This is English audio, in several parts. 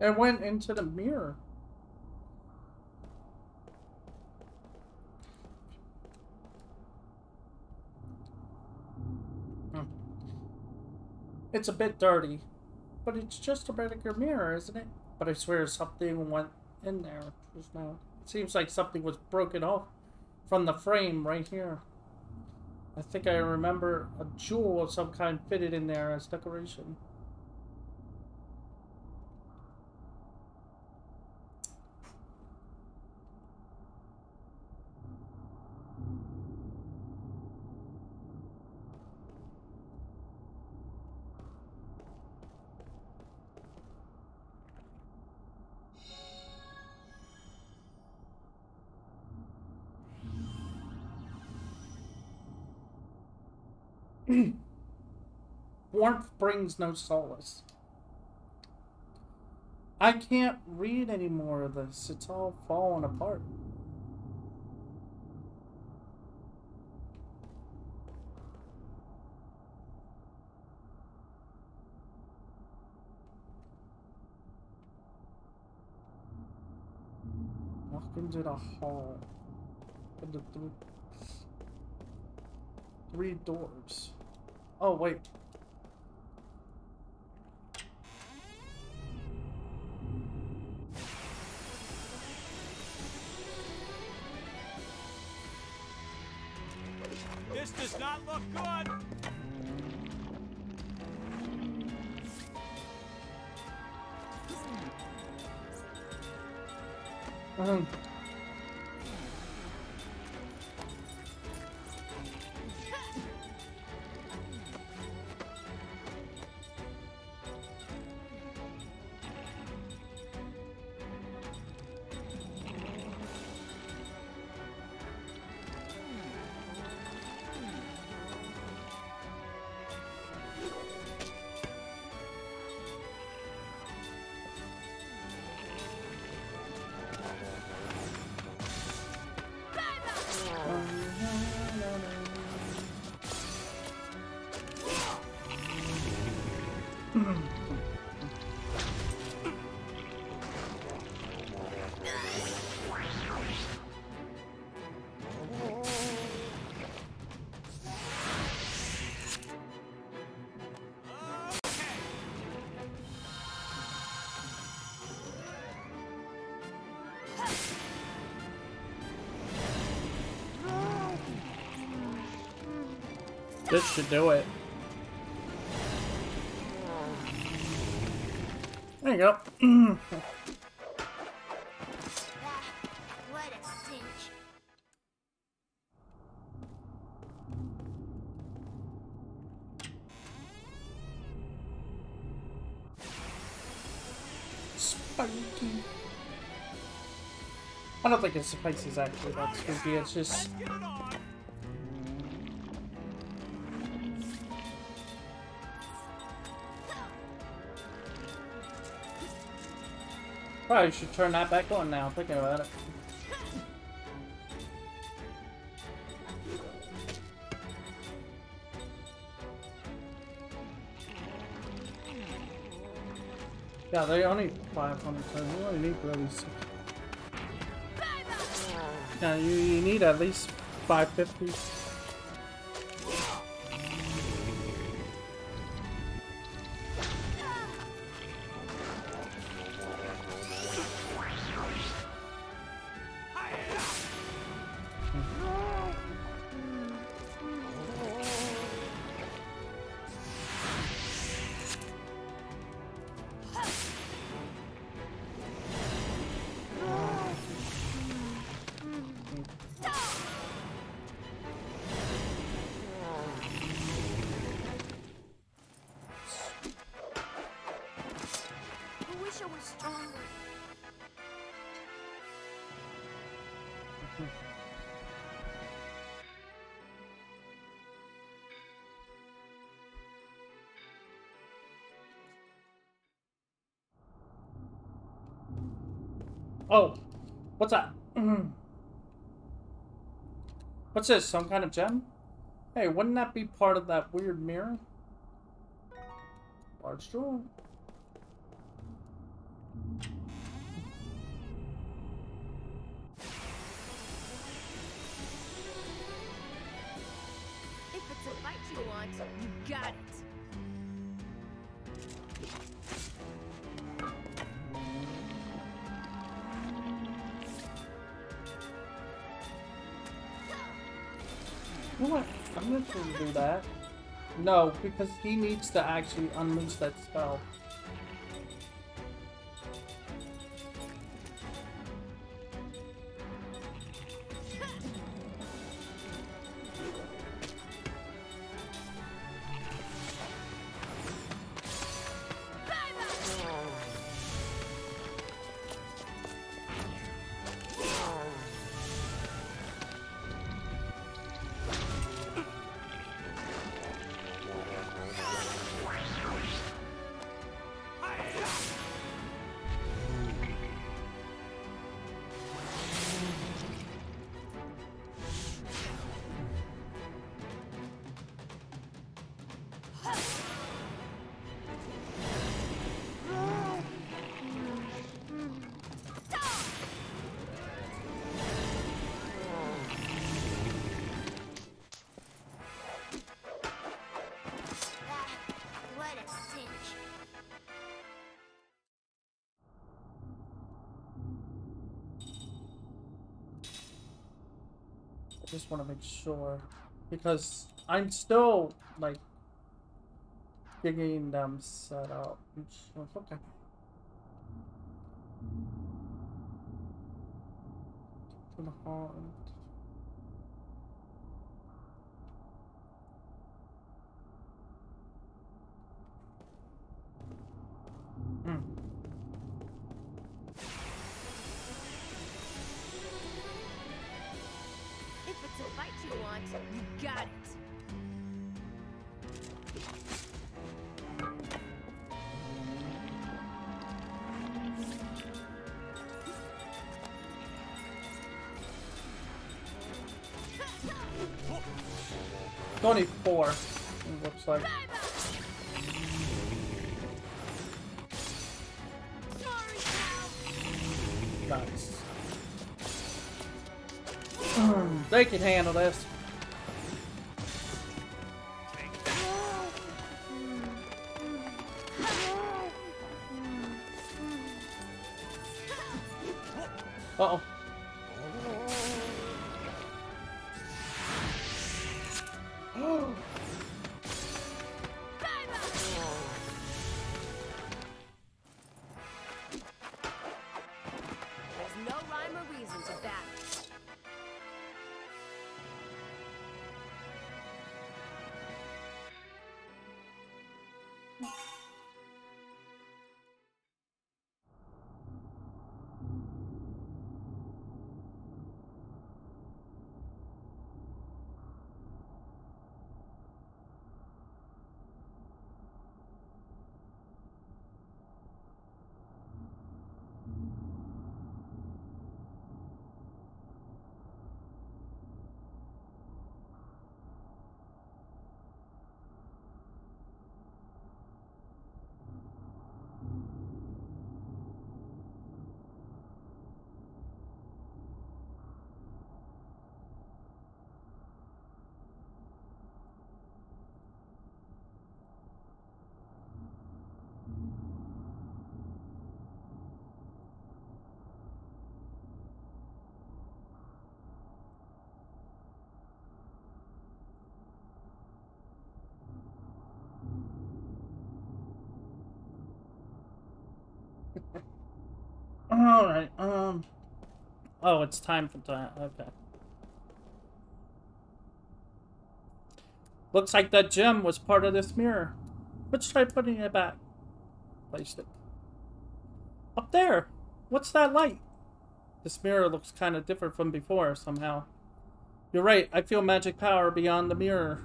It went into the mirror. Hmm. It's a bit dirty, but it's just a regular mirror, isn't it? But I swear something went in there just now. It seems like something was broken off from the frame right here. I think I remember a jewel of some kind fitted in there as decoration. Brings no solace. I can't read any more of this. It's all falling apart. Walk into the hall. The th three doors. Oh, wait. Um, this should do it. There you go. What a cinch. Spiky. I don't think it's spicy is actually that spooky. It's just Oh, probably should turn that back on now. Thinking about it. Yeah, they only 500, so you only need really six. Yeah, you, you need at least 550. Oh, what's that? What's this? Some kind of gem? Hey, wouldn't that be part of that weird mirror? Large jewel. Because he needs to actually unleash that spell. Just want to make sure. Because I'm still, like, getting them set up. Oh, it's Okay. To the. Alright, um. Oh, it's time for time. Okay. Looks like that gem was part of this mirror. Let's try putting it back. Placed it. Up there! What's that light? This mirror looks kind of different from before, somehow. You're right, I feel magic power beyond the mirror.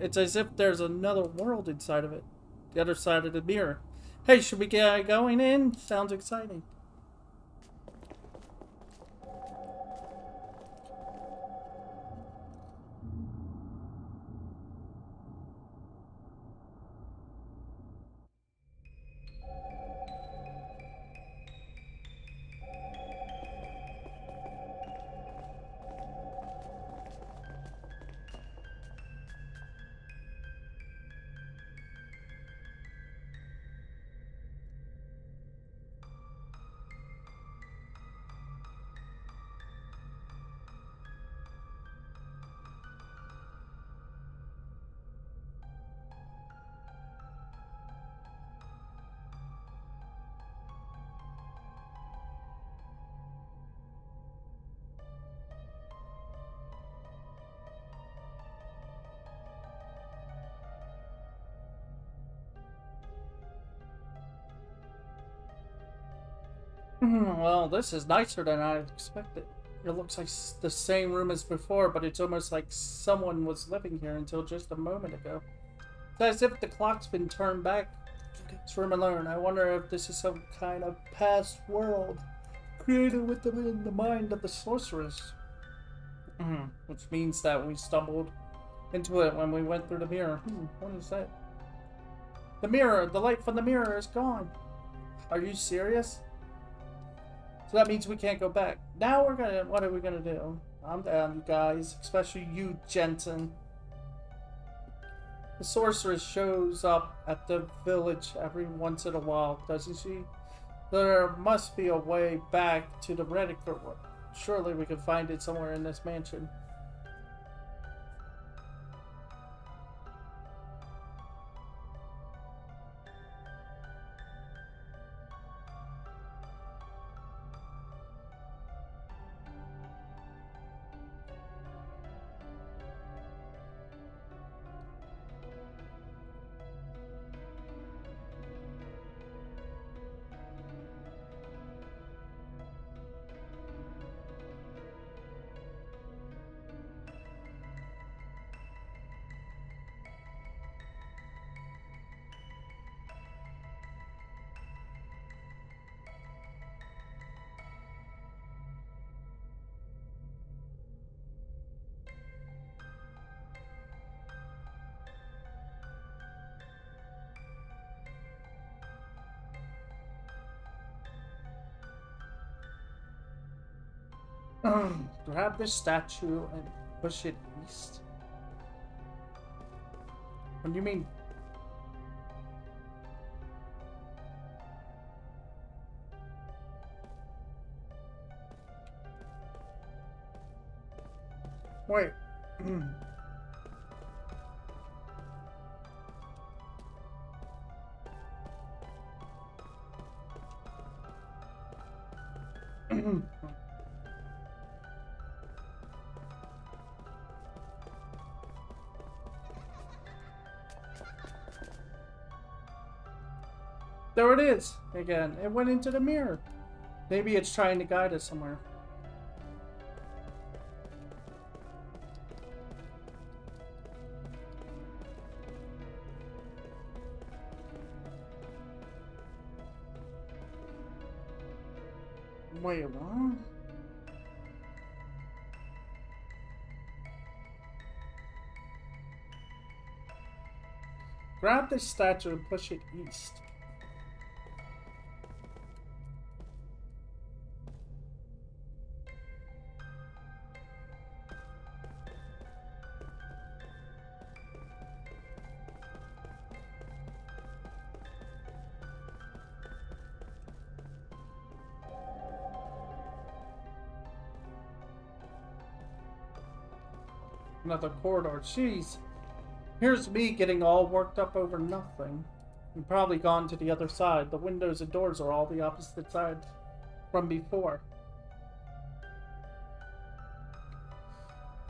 It's as if there's another world inside of it. The other side of the mirror. Hey, should we get going in? Sounds exciting. Hmm, well, this is nicer than I expected. It looks like the same room as before, but it's almost like someone was living here until just a moment ago. It's as if the clock's been turned back. It's room alone. I wonder if this is some kind of past world created within the mind of the sorceress. Hmm, which means that we stumbled into it when we went through the mirror. Hmm, what is that? The mirror, the light from the mirror is gone. Are you serious? So that means we can't go back. Now we're gonna, what are we gonna do? I'm down, you guys, especially you, Jansen. The sorceress shows up at the village every once in a while, doesn't she? There must be a way back to the world. Surely we can find it somewhere in this mansion. Grab this statue and push it east. What do you mean? Wait. it is! Again, it went into the mirror. Maybe it's trying to guide us somewhere. Wait, what? Grab the statue and push it east. Another corridor. Jeez. Here's me getting all worked up over nothing. I'm probably gone to the other side. The windows and doors are all the opposite side from before.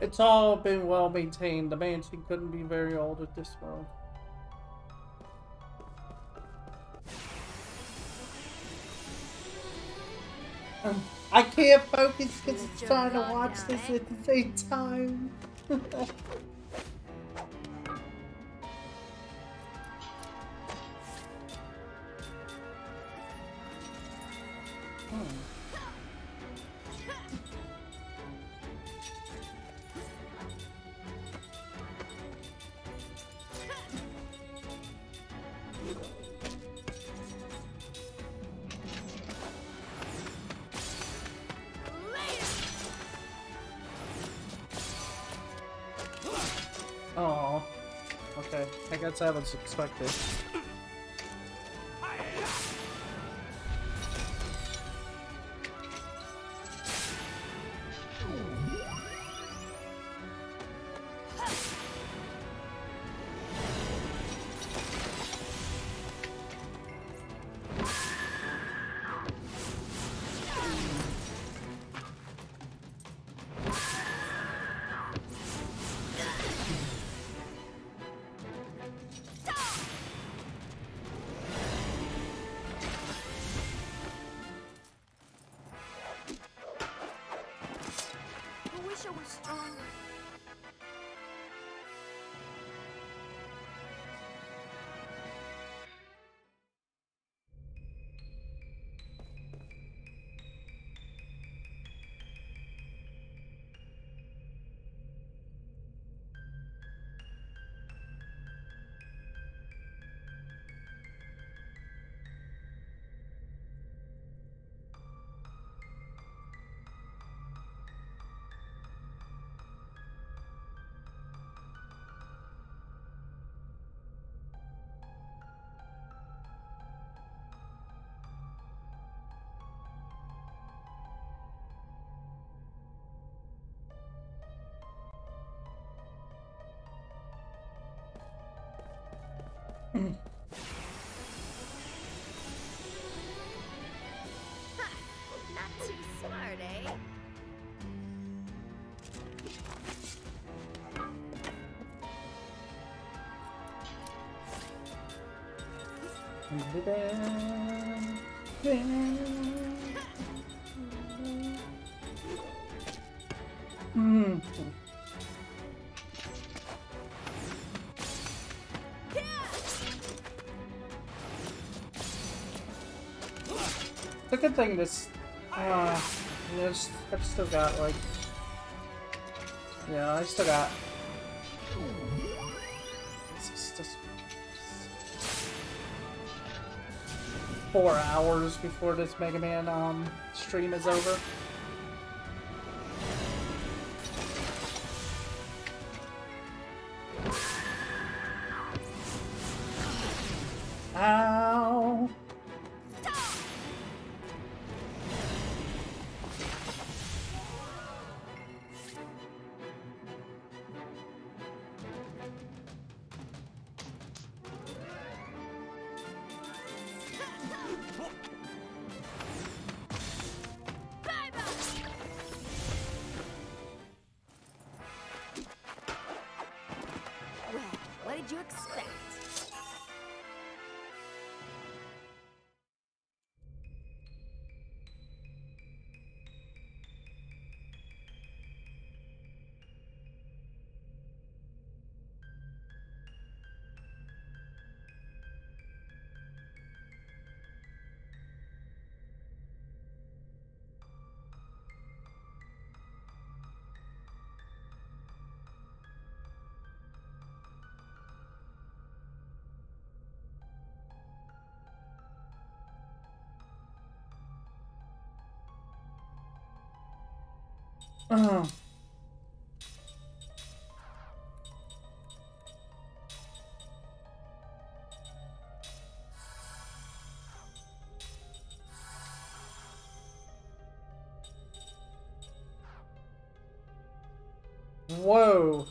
It's all been well maintained. The mansion couldn't be very old at this world. Um, I can't focus because it's trying to watch this at the same time. Hmm. Oh, okay. I guess I was expected. The good thing this, uh, this, I've still got like, yeah, I still got. Four hours before this Mega Man um stream is over. Whoa.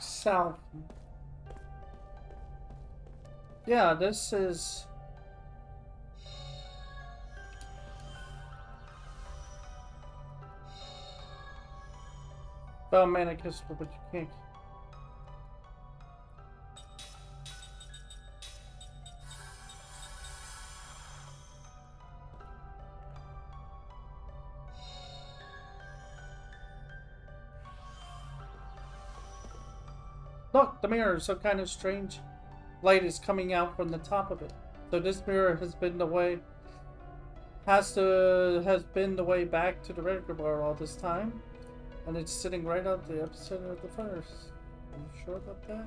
South. Yeah, this is. Oh man, I guess but you can't. Look, the mirror is some kind of strange light is coming out from the top of it. So this mirror has been the way has to has been the way back to the bar all this time. And it's sitting right on the epicenter of the first. Are you sure about that?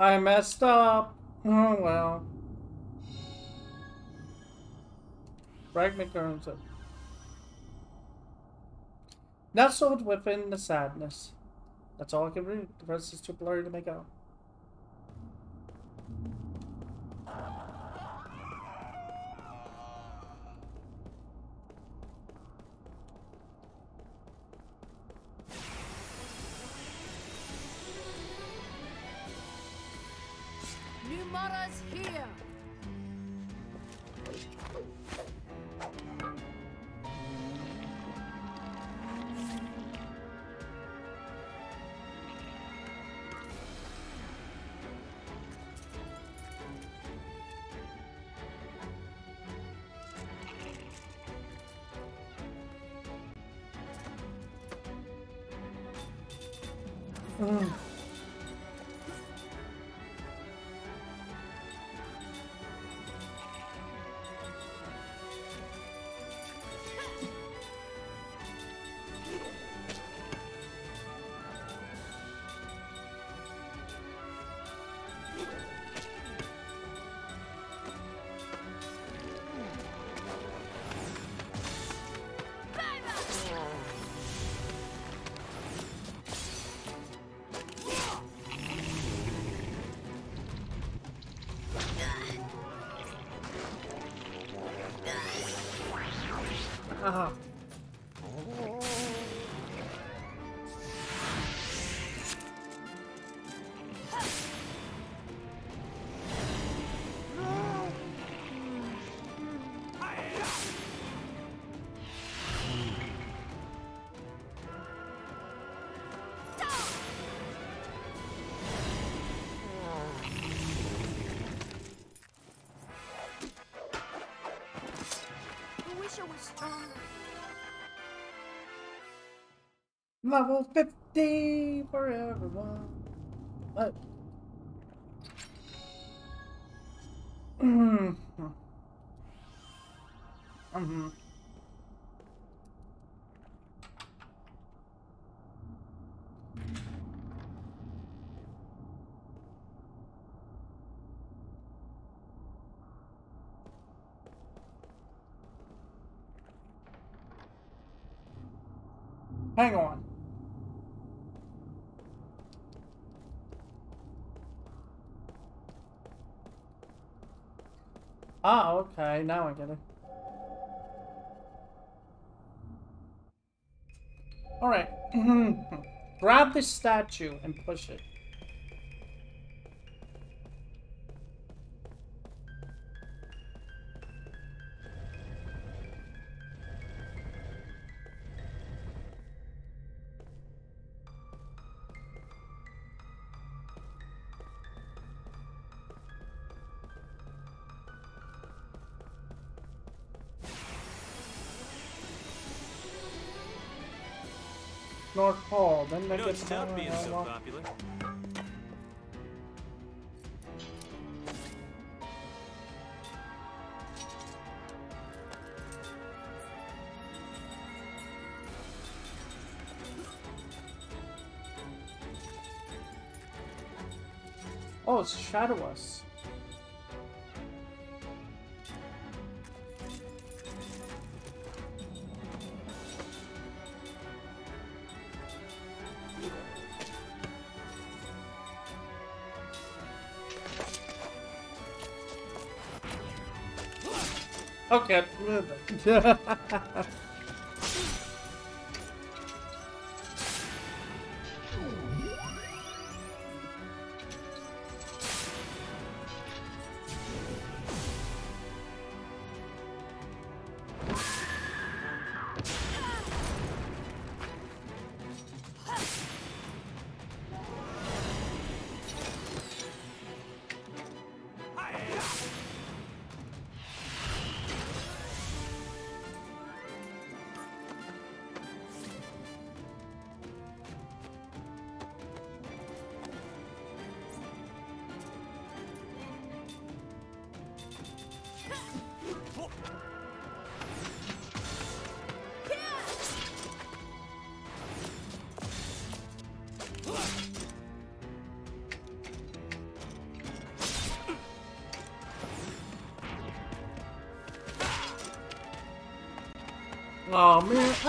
I messed up. Oh well. Turns up. Nestled within the sadness. That's all I can read. The rest is too blurry to make out. Mm. Ah. I Level 50 for everyone. Ah, okay, now I get it. Alright. Grab this statue and push it. They No, get it's to being so well, popular. Oh, it's Shadowless. Man,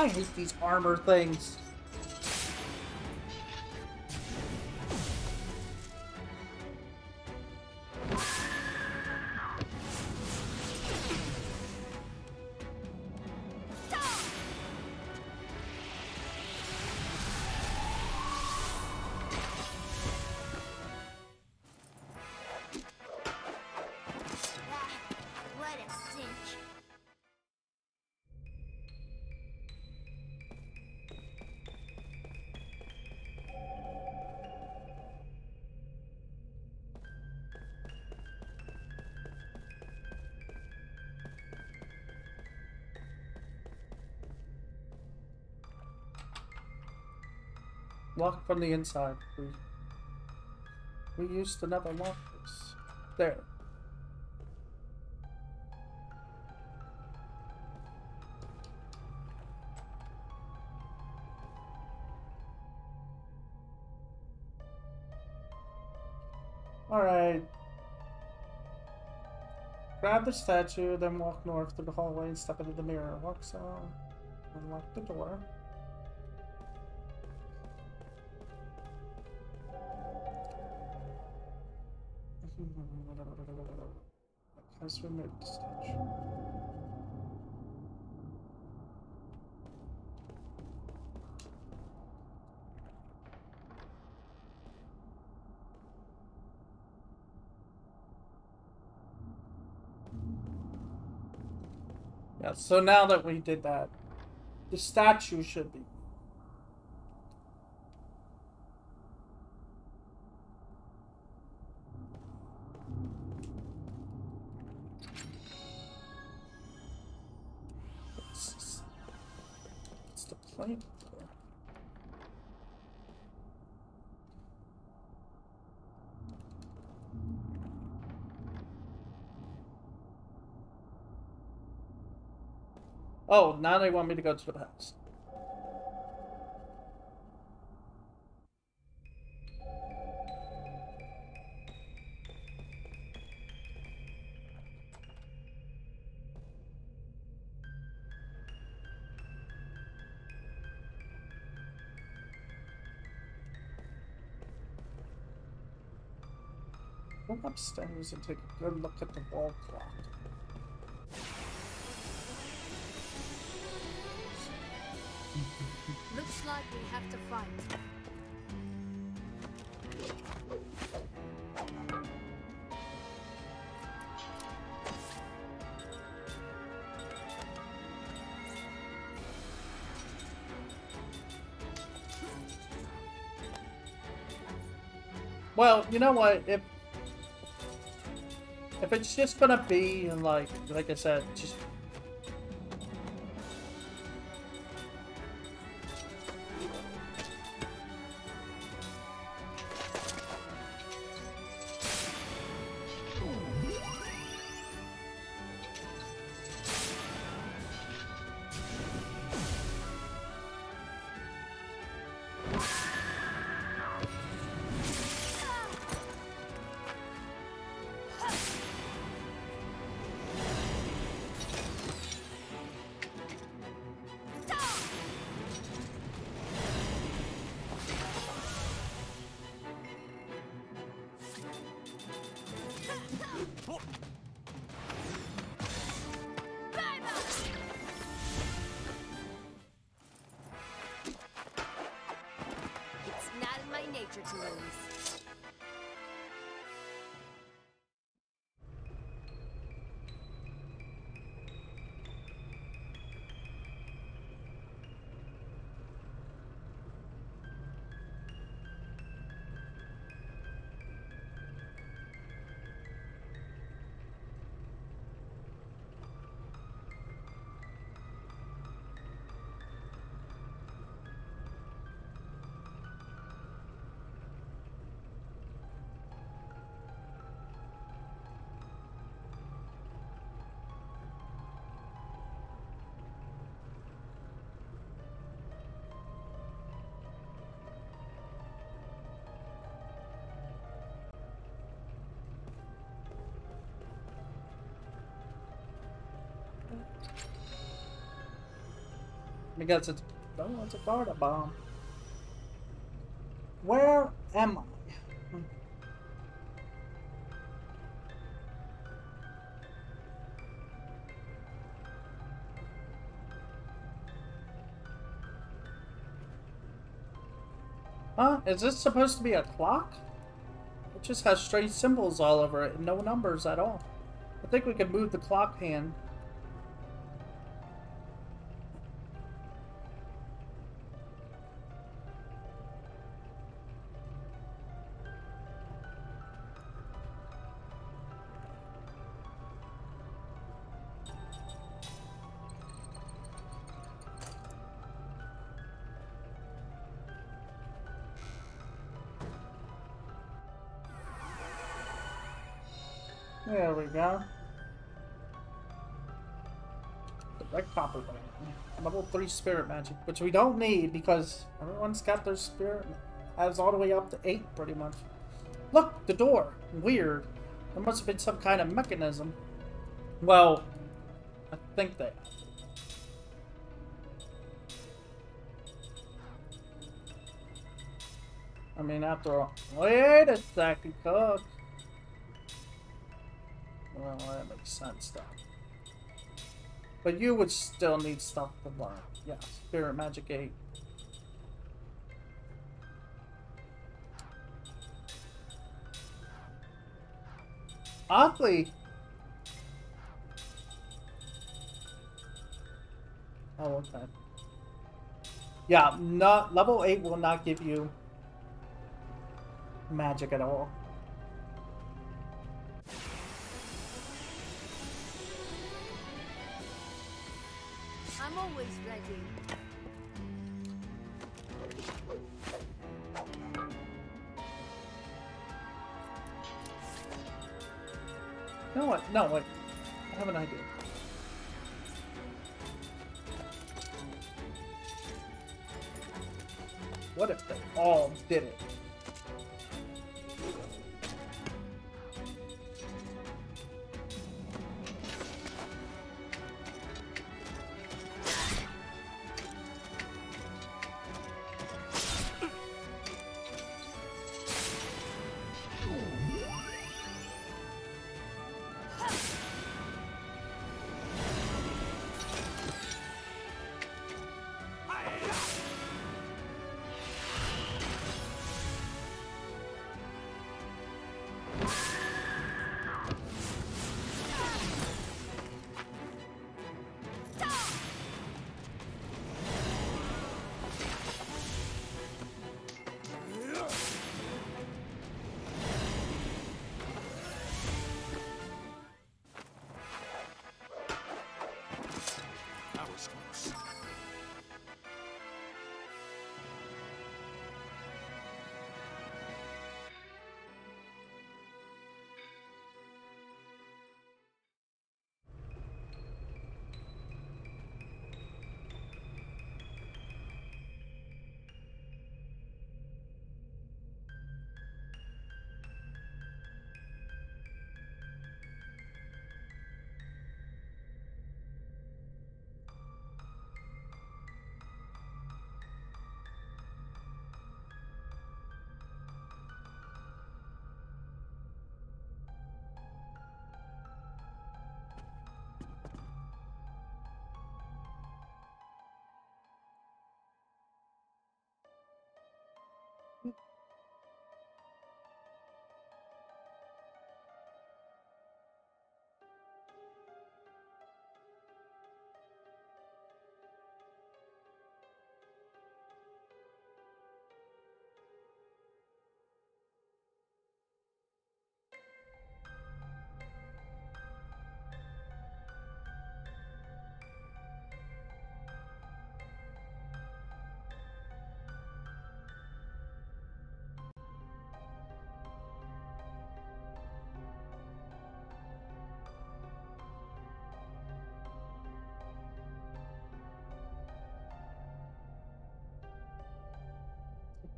I hate these armor things. Lock from the inside. We, we used another lock. There. Alright. Grab the statue, then walk north through the hallway and step into the mirror. Walk so. Unlock the door. swim? Yeah, so now that we did that, the statue should be Oh, now they want me to go to the past. Go upstairs and take a good look at the wall clock. Looks like we have to fight. Well, you know what? If if it's just gonna be and like like I said, just because it's oh, it's a bomb. Where am I? Huh? Is this supposed to be a clock? It just has strange symbols all over it and no numbers at all. I think we can move the clock hand. Go. Red copper band. Level 3 spirit magic, which we don't need because everyone's got their spirit as all the way up to 8 pretty much. Look, the door. Weird. There must have been some kind of mechanism. Well, I think they I mean, after all. Wait a second, Cooke. Well, that makes sense, though. But you would still need stuff to learn. Yeah, Spirit Magic 8. Oddly, Oh, okay. Yeah, not level 8 will not give you magic at all. Always ready. No, what? No, wait. I have an idea.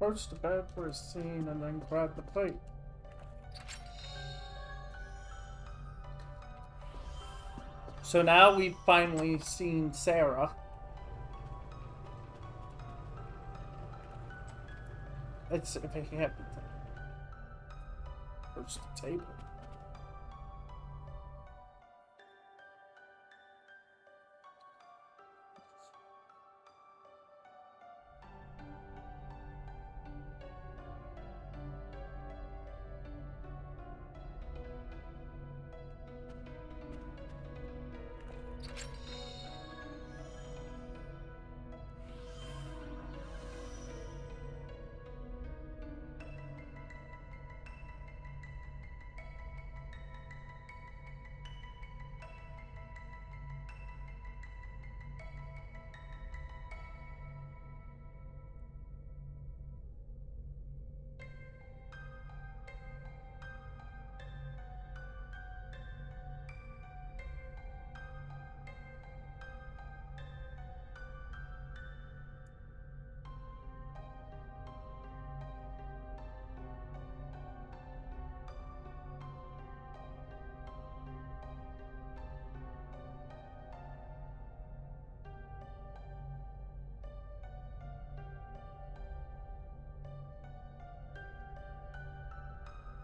Approach the bed for a scene and then grab the plate. So now we've finally seen Sarah. It's if I can't approach the table.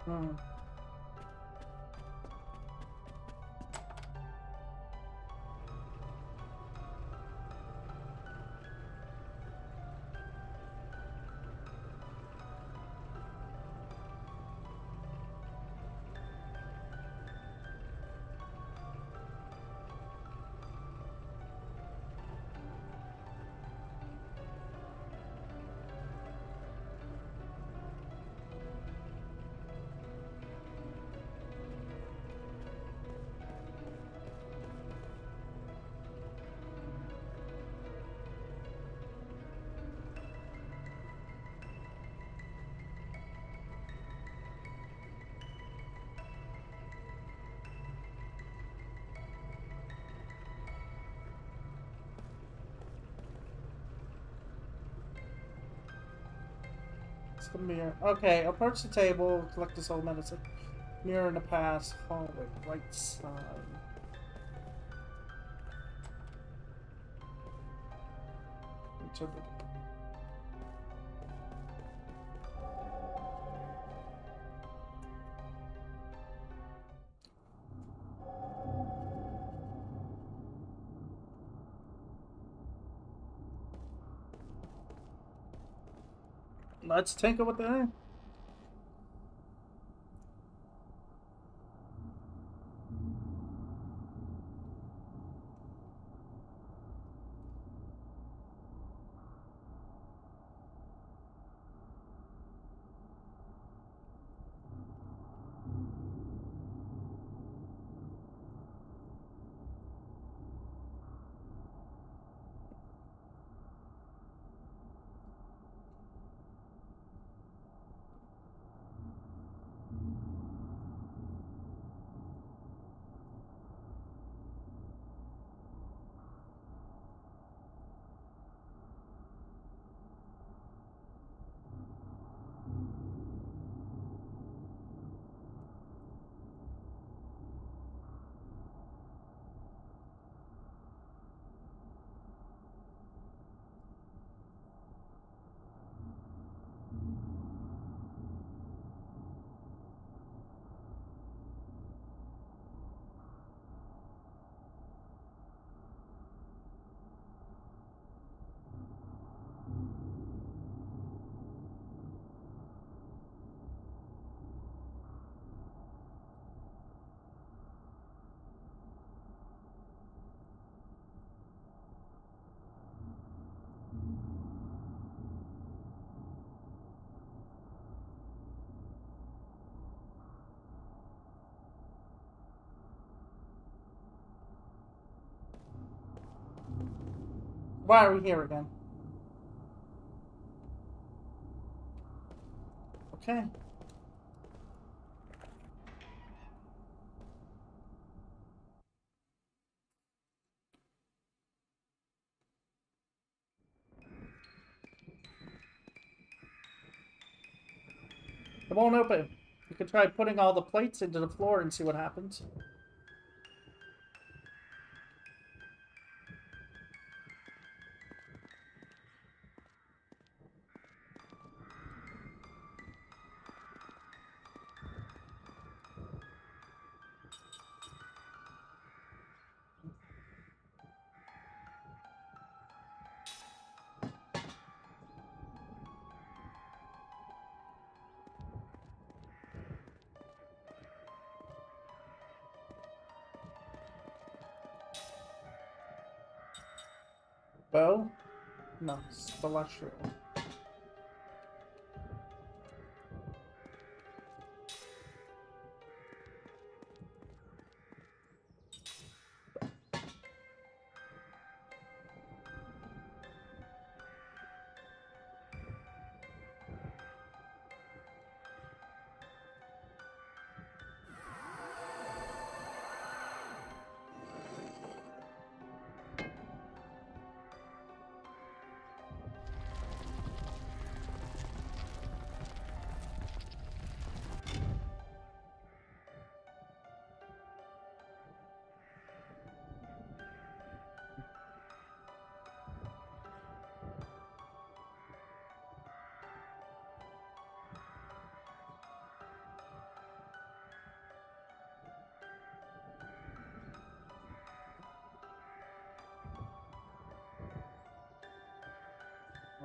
Hmm. The mirror. Okay, approach the table, collect this old medicine. Mirror in the past, hallway, right side. Let's tinker with the Why are we here again? Okay. It won't open. You could try putting all the plates into the floor and see what happens. No, celestial.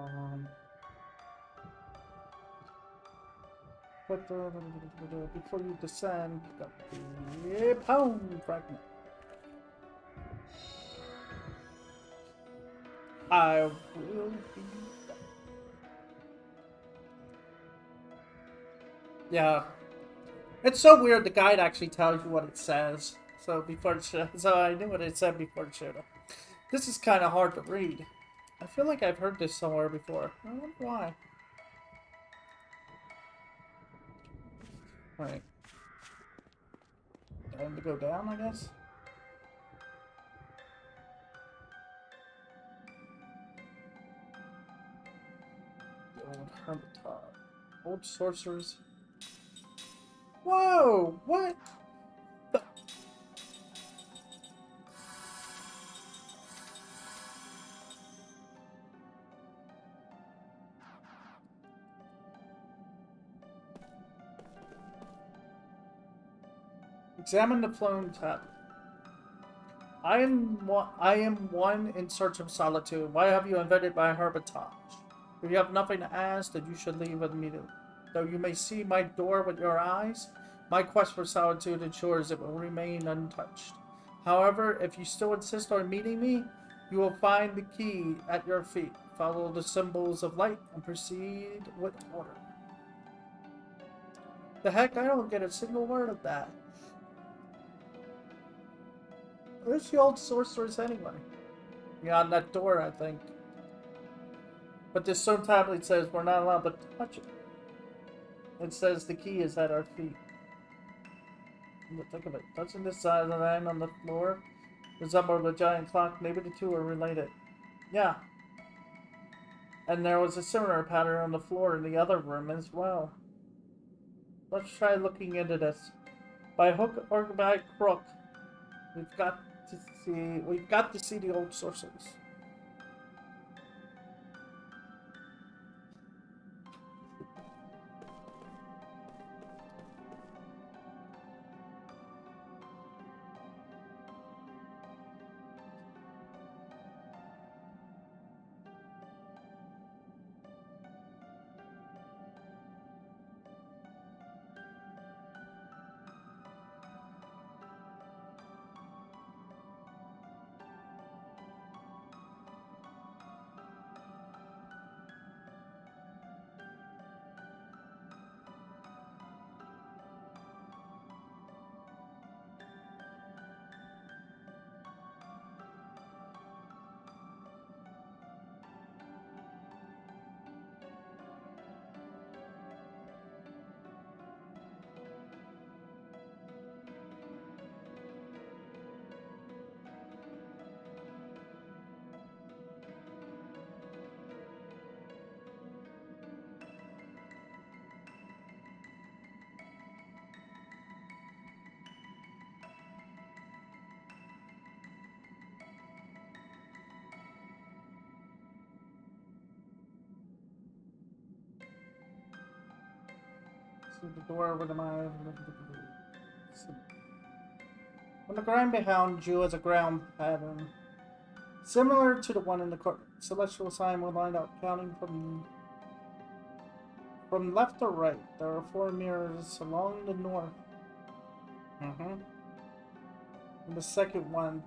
Um, but uh, before you descend, got the pound fragment. I will be. Yeah, it's so weird. The guide actually tells you what it says. So before it so I knew what it said before it showed up. This is kind of hard to read. I feel like I've heard this somewhere before. I wonder why. Right. Time to go down, I guess? The old hermitage. Old sorcerers. Whoa! What? Examine the flown tablet. I am one, I am one in search of solitude. Why have you invaded my hermitage? If you have nothing to ask, then you should leave immediately. Though you may see my door with your eyes, my quest for solitude ensures it will remain untouched. However, if you still insist on meeting me, you will find the key at your feet. Follow the symbols of light and proceed with order. The heck, I don't get a single word of that. Where's the old sorceress anyway? On that door, I think. But this stone tablet says we're not allowed to touch it. It says the key is at our feet. Think of it. Doesn't this side of the line on the floor resemble the giant clock? Maybe the two are related. Yeah. And there was a similar pattern on the floor in the other room as well. Let's try looking into this. By hook or by crook, we've got to see we've got to see the old sorceress. The door with my On the ground behind you is a ground pattern. Similar to the one in the court. Celestial sign will line up counting from from left to right. There are four mirrors along the north. Mm-hmm. And the second one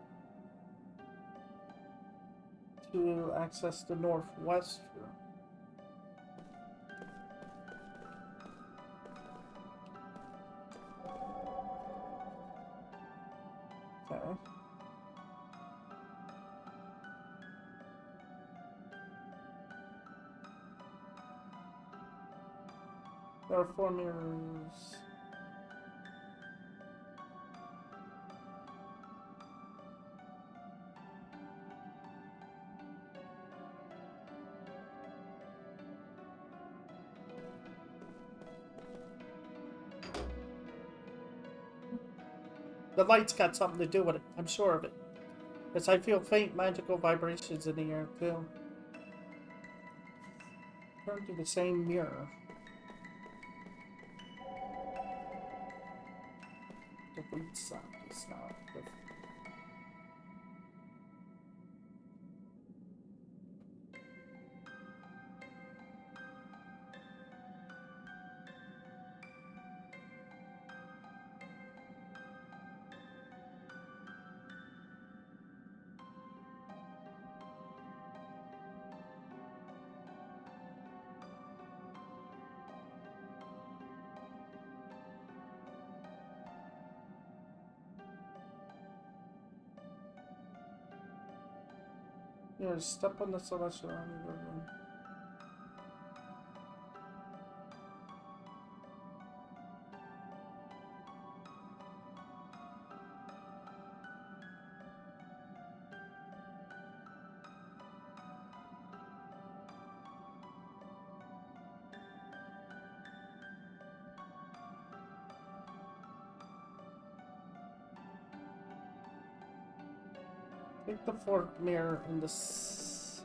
to access the northwest room. The light's got something to do with it. I'm sure of it. Because I feel faint magical vibrations in the air, too. Turn to the same mirror. The Yeah, step on the celestial Take the fourth mirror in this.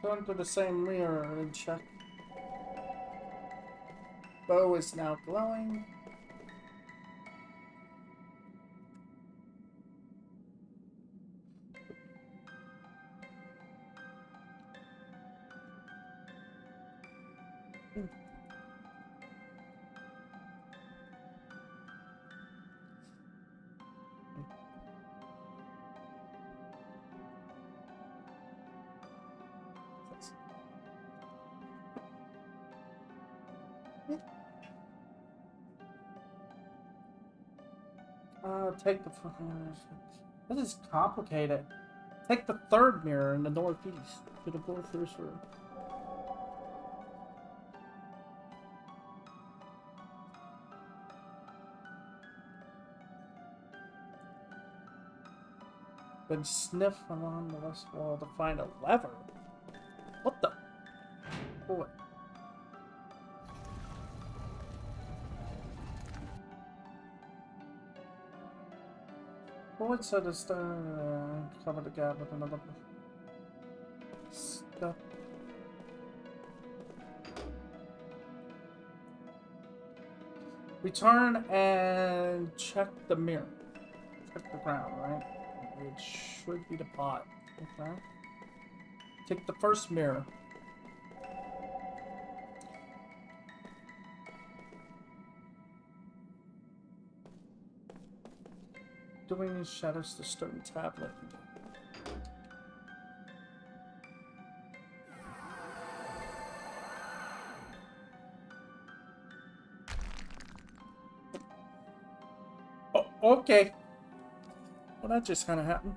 Turn to the same mirror and check. Bow is now glowing. Take the. fucking... This is complicated. Take the third mirror in the northeast to the first room. Then sniff along the west wall to find a lever. Set is to uh, cover the gap with another step. Return and check the mirror. Check the ground, right? It should be the pot. Okay. Take the first mirror. Doing shatters the stone tablet. Oh, okay. Well, that just kind of happened.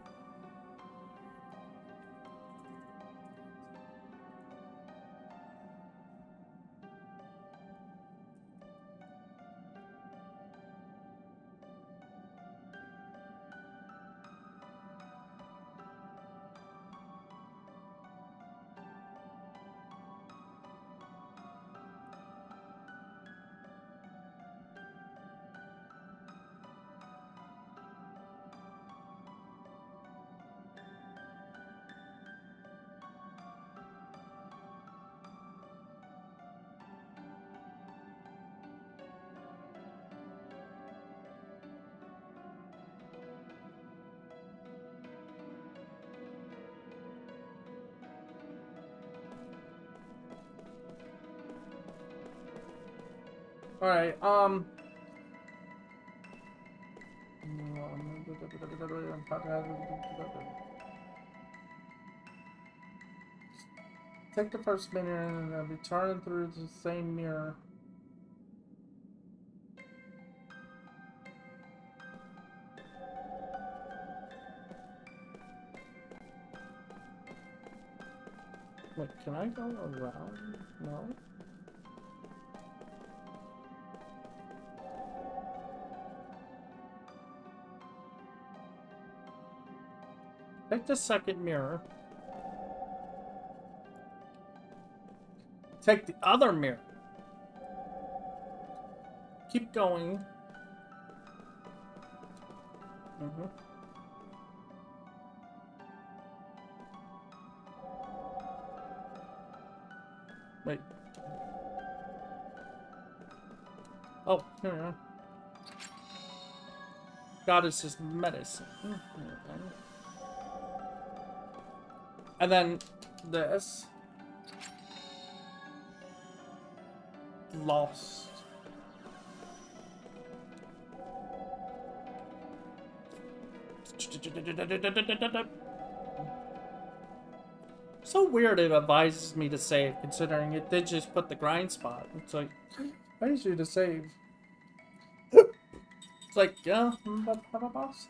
Alright, um... Take the first mirror and then return through the same mirror. Wait, can I go around? No? Take the second mirror. Take the other mirror. Keep going. Mm -hmm. Wait. Oh, here. Goddess's medicine. Mm -hmm. And then this. Lost. So weird it advises me to save, considering it did just put the grind spot. It's like, I need you to save. It's like, yeah, have a boss.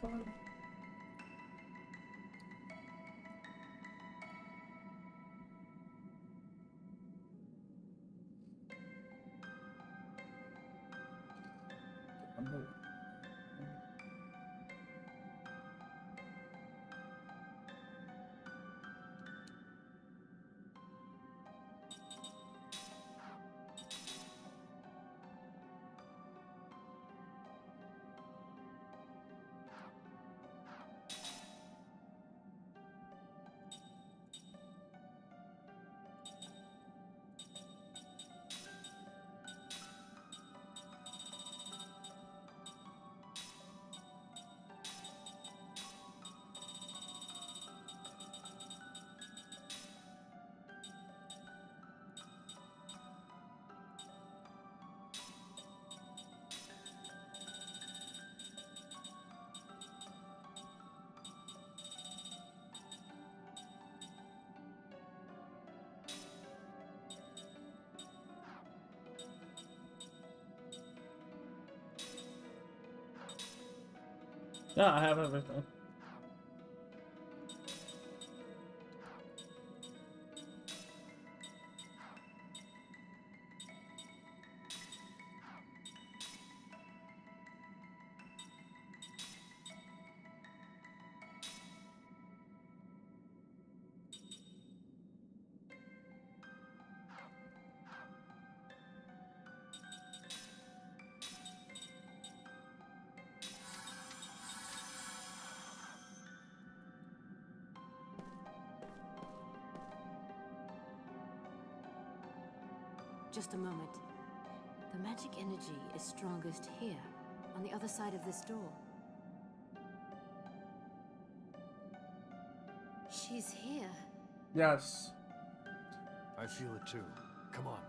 Yeah, I have everything. Just a moment. The magic energy is strongest here, on the other side of this door. She's here. Yes. I feel it too. Come on.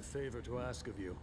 A favor to ask of you.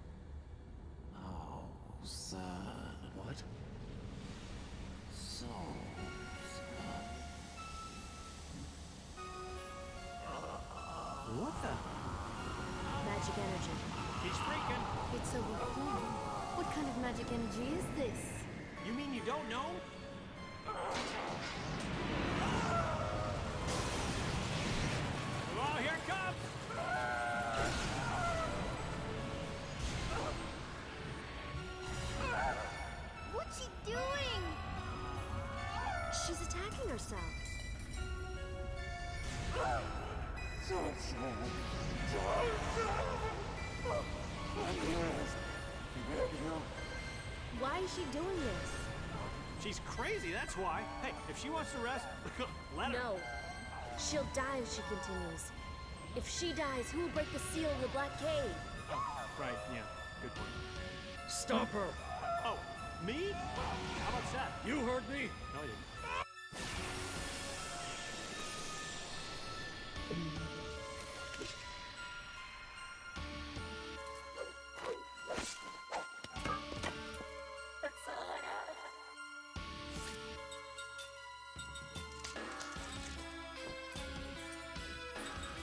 She's attacking herself. Why is she doing this? She's crazy, that's why. Hey, if she wants to rest, let her. No. She'll die if she continues. If she dies, who will break the seal of the Black Cave? Oh, right, yeah. Good point. Stop her! Oh, me? How about that? You heard me! No, I didn't.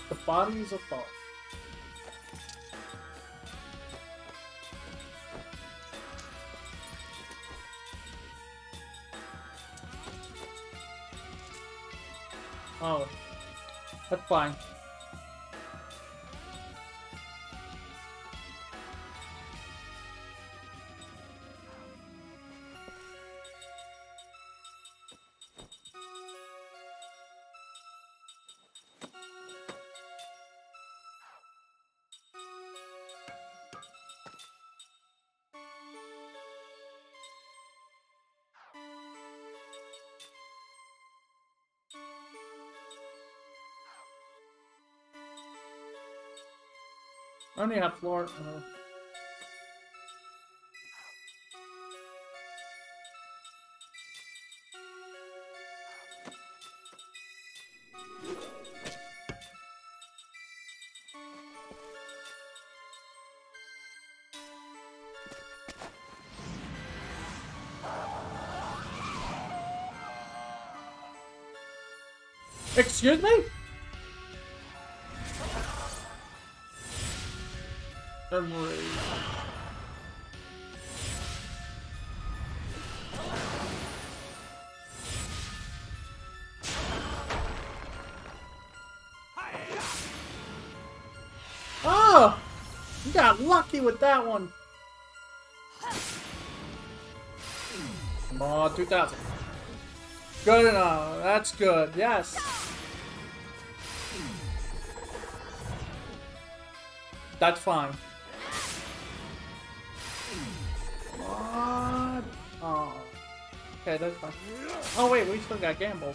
The bodies of thought. Fine. Have floor. Uh, Excuse me? Oh! You got lucky with that one. Come on, 2000. Good enough. That's good. Yes. That's fine. Okay, that's fine. Oh wait, we still got Gamble.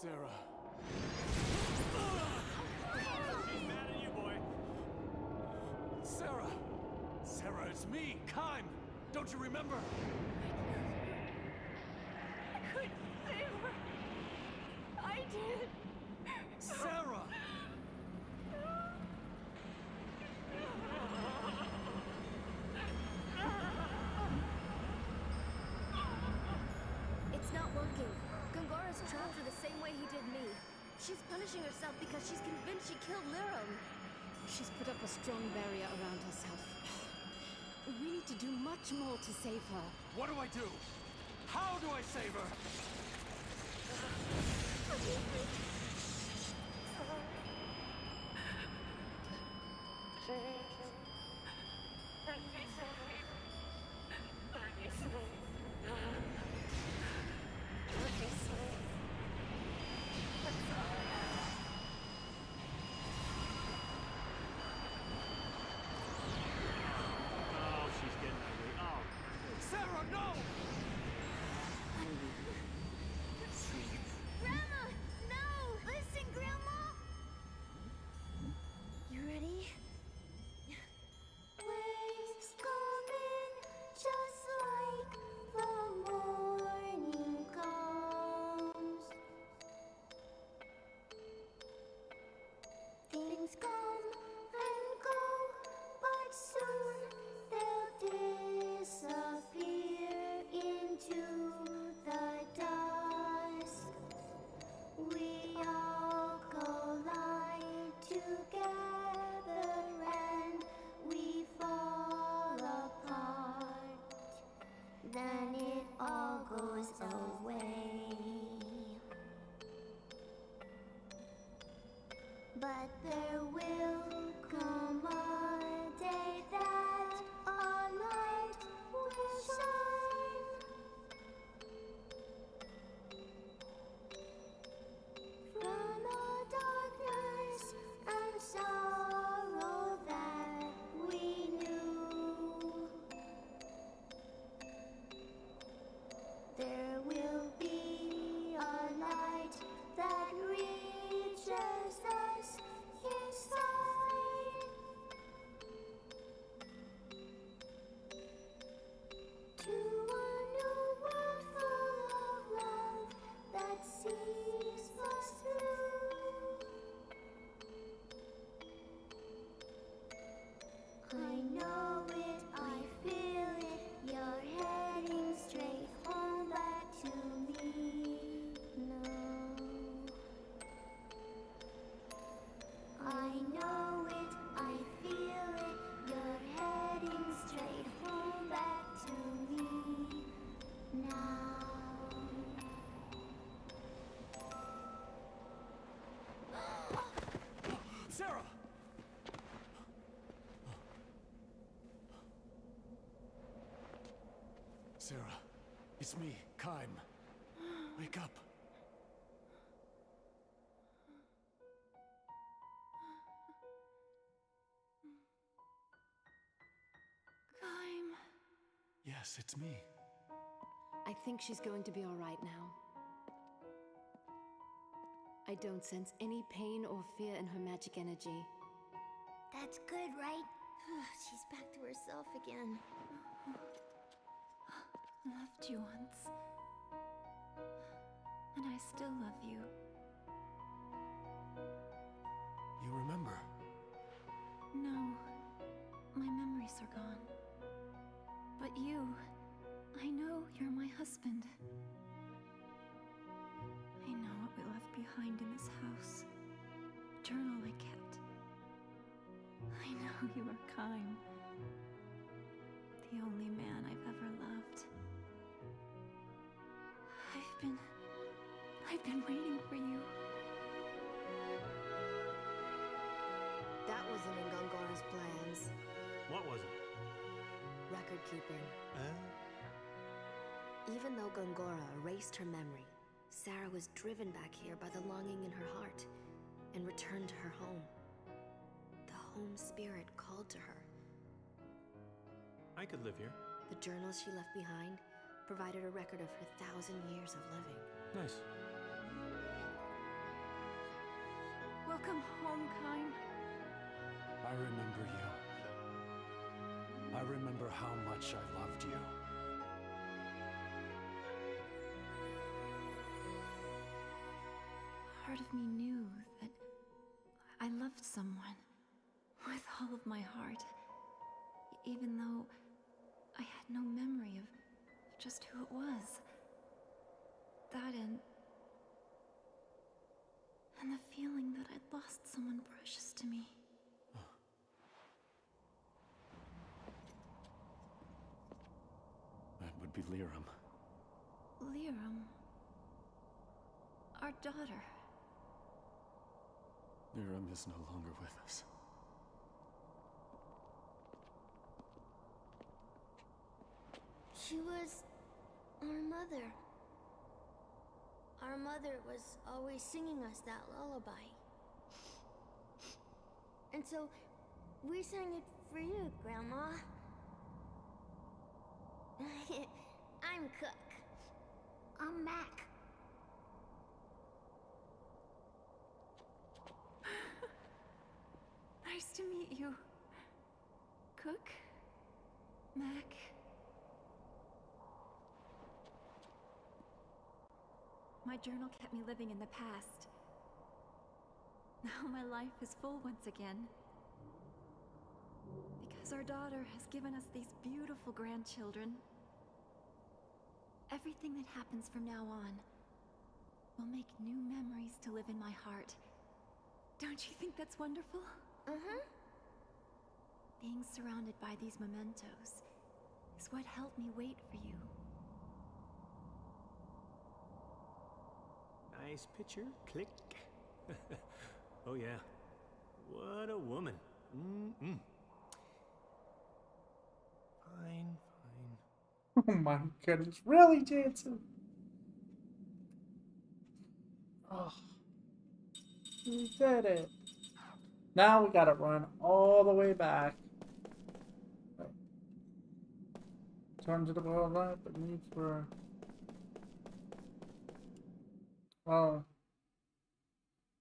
Sarah. He's mad at you, boy. Sarah! Sarah, it's me, Kaim! Don't you remember? I couldn't save her. I did. Sarah! It's not working. Gongora's trapped her She's punishing herself because she's convinced she killed Lirum. She's put up a strong barrier around herself. We need to do much more to save her. What do I do? How do I save her? Sarah, it's me, Kaim. Wake up. Kaim. Yes, it's me. I think she's going to be all right now. I don't sense any pain or fear in her magic energy. That's good, right? She's back to herself again. I loved you once. And I still love you. You remember? No, my memories are gone. But you, I know you're my husband. I know what we left behind in this house. A journal I kept. I know you are kind. The only man I've been waiting for you. That wasn't in Gongora's plans. What was it? Record keeping. Uh, Even though Gongora erased her memory, Sarah was driven back here by the longing in her heart and returned to her home. The home spirit called to her. I could live here. The journals she left behind provided a record of her thousand years of living. Nice. Welcome home, Kaim. I remember you. I remember how much I loved you. Part of me knew that I loved someone with all of my heart, even though I had no memory of just who it was. That and. And the feeling that I'd lost someone precious to me. That would be Lirum. Lirum. Our daughter. Lirum is no longer with us. She was our mother. Our mother was always singing us that lullaby. And so we sang it for you, Grandma. I'm Cooke. I'm Mack. Nice to meet you. Cooke? Mack? My journal kept me living in the past. Now my life is full once again. Because our daughter has given us these beautiful grandchildren. Everything that happens from now on will make new memories to live in my heart. Don't you think that's wonderful? Uh-huh. Being surrounded by these mementos is what helped me wait for you. Nice picture. Click. oh, yeah. What a woman. Mm-mm. Fine, fine. Oh my goodness, really, Jansen? Oh, we did it. Now we gotta run all the way back. Turn to the world right, but need for. Oh.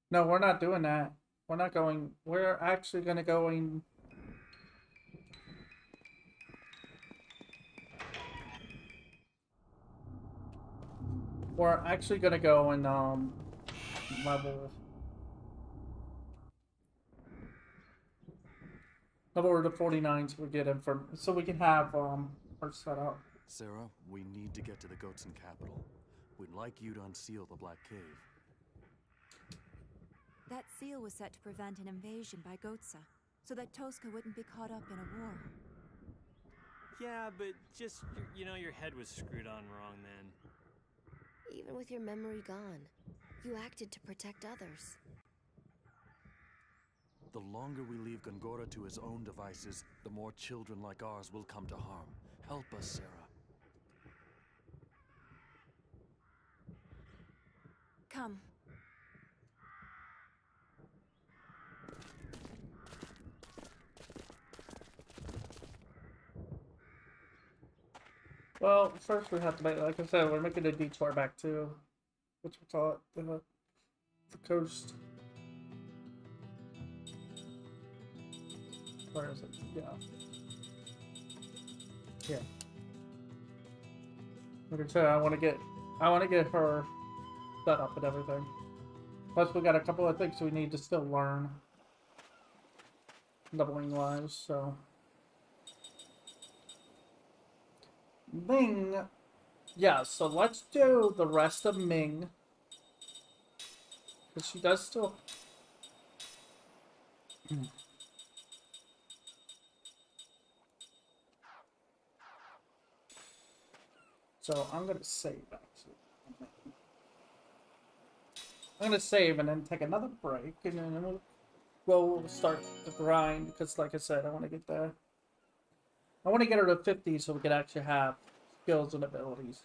No, we're not doing that. We're not going. We're actually gonna go in. We're actually gonna go and um level level to 49 so we get inform so we can have um her set up. Sarah, we need to get to the Gohtza capital. We'd like you to unseal the Black Cave. That seal was set to prevent an invasion by Gohtza, so that Tosca wouldn't be caught up in a war. Yeah, but just, you know, your head was screwed on wrong then. Even with your memory gone, you acted to protect others. The longer we leave Gongora to his own devices, the more children like ours will come to harm. Help us, Sarah. Come. Well, first we have to make like I said, we're making a detour back to which we call the coast. Where is it? Yeah. Yeah. Like I said, I want to get, I want to get her set up and everything. Plus, we got a couple of things we need to still learn. Doubling wise, so. Ming. Yeah, so let's do the rest of Ming. Because she does still. So I'm gonna save actually. I'm gonna save and then take another break and then we'll, start the grind because like I said, I want to get there. I want to get her to 50 so we can actually have skills and abilities.